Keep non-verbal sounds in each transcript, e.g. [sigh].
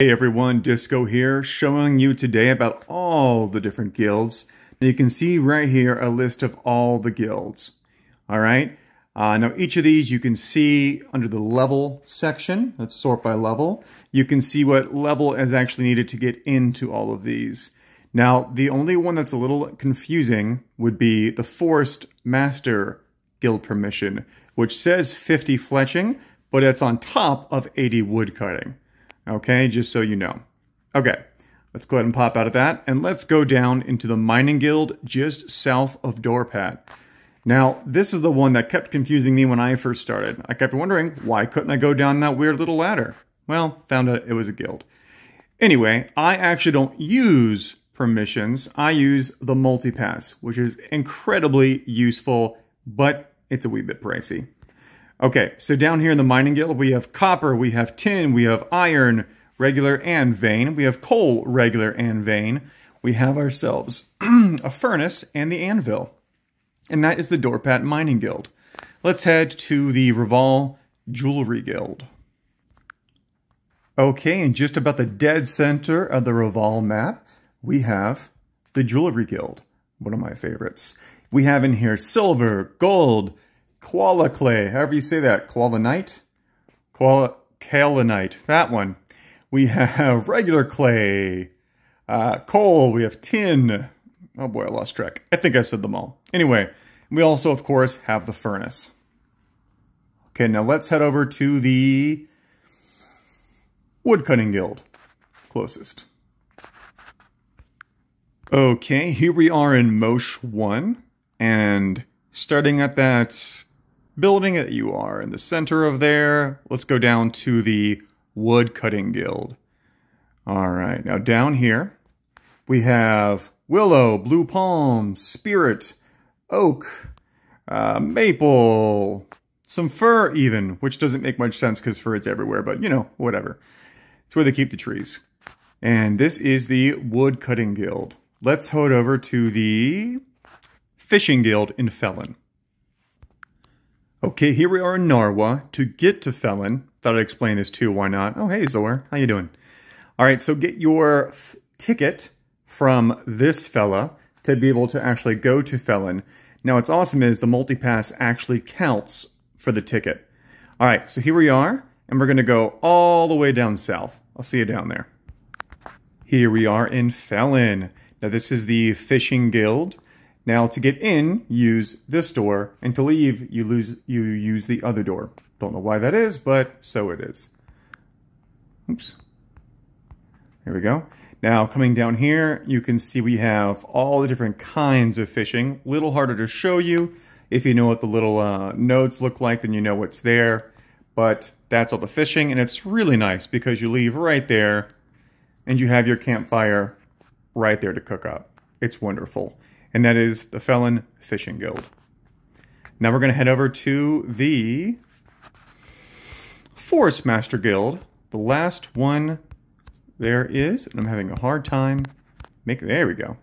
Hey everyone, Disco here, showing you today about all the different guilds. Now you can see right here a list of all the guilds. All right. Uh, now each of these you can see under the level section. Let's sort by level. You can see what level is actually needed to get into all of these. Now the only one that's a little confusing would be the Forest Master Guild Permission, which says 50 fletching, but it's on top of 80 woodcutting. Okay, just so you know. Okay, let's go ahead and pop out of that, and let's go down into the Mining Guild just south of Dorpat. Now, this is the one that kept confusing me when I first started. I kept wondering, why couldn't I go down that weird little ladder? Well, found out it was a guild. Anyway, I actually don't use permissions. I use the multipass, which is incredibly useful, but it's a wee bit pricey. Okay, so down here in the mining guild, we have copper, we have tin, we have iron, regular and vein. We have coal, regular and vein. We have ourselves [clears throat] a furnace and the anvil. And that is the Dorpat Mining Guild. Let's head to the Reval Jewelry Guild. Okay, and just about the dead center of the Reval map, we have the Jewelry Guild, one of my favorites. We have in here silver, gold, Koala clay, however you say that, koalanite? Koala, kaolinite, that one. We have [laughs] regular clay, uh, coal, we have tin. Oh boy, I lost track. I think I said them all. Anyway, we also, of course, have the furnace. Okay, now let's head over to the Woodcutting Guild, closest. Okay, here we are in Mosh 1, and starting at that building that you are in the center of there. Let's go down to the Wood Cutting Guild. All right, now down here we have willow, blue palm, spirit, oak, uh, maple, some fir even, which doesn't make much sense because fir is everywhere, but you know, whatever. It's where they keep the trees. And this is the Wood Cutting Guild. Let's head over to the Fishing Guild in Fellin. Okay, here we are in Narwa. To get to Fellin, thought I'd explain this too, why not? Oh, hey, Zor, how you doing? All right, so get your ticket from this fella to be able to actually go to Fellin. Now, what's awesome is the multipass actually counts for the ticket. All right, so here we are, and we're going to go all the way down south. I'll see you down there. Here we are in Fellin. Now, this is the Fishing Guild. Now to get in, use this door, and to leave, you lose you use the other door. Don't know why that is, but so it is. Oops. There we go. Now coming down here, you can see we have all the different kinds of fishing. Little harder to show you. If you know what the little uh, nodes look like, then you know what's there. But that's all the fishing, and it's really nice because you leave right there, and you have your campfire right there to cook up. It's wonderful and that is the Fellin Fishing Guild. Now we're going to head over to the Forest Master Guild, the last one there is, and I'm having a hard time making, there we go.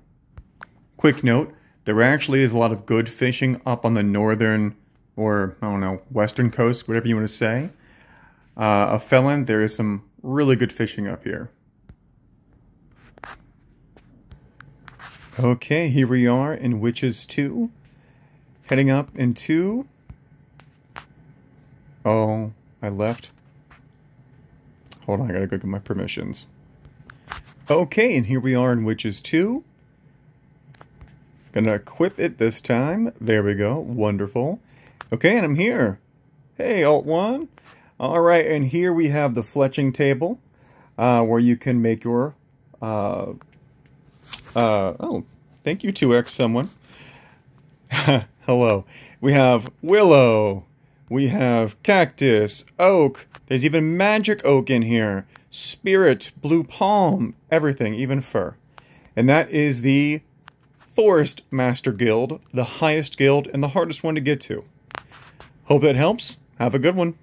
Quick note, there actually is a lot of good fishing up on the northern, or I don't know, western coast, whatever you want to say. Uh, a Fellin, there is some really good fishing up here. Okay, here we are in Witches 2. Heading up into... Oh, I left. Hold on, I gotta go get my permissions. Okay, and here we are in Witches 2. Gonna equip it this time. There we go. Wonderful. Okay, and I'm here. Hey, Alt 1. Alright, and here we have the fletching table, uh, where you can make your uh, uh, oh, thank you 2X someone. [laughs] Hello. We have willow. We have cactus, oak. There's even magic oak in here. Spirit, blue palm, everything, even fir. And that is the Forest Master Guild, the highest guild and the hardest one to get to. Hope that helps. Have a good one.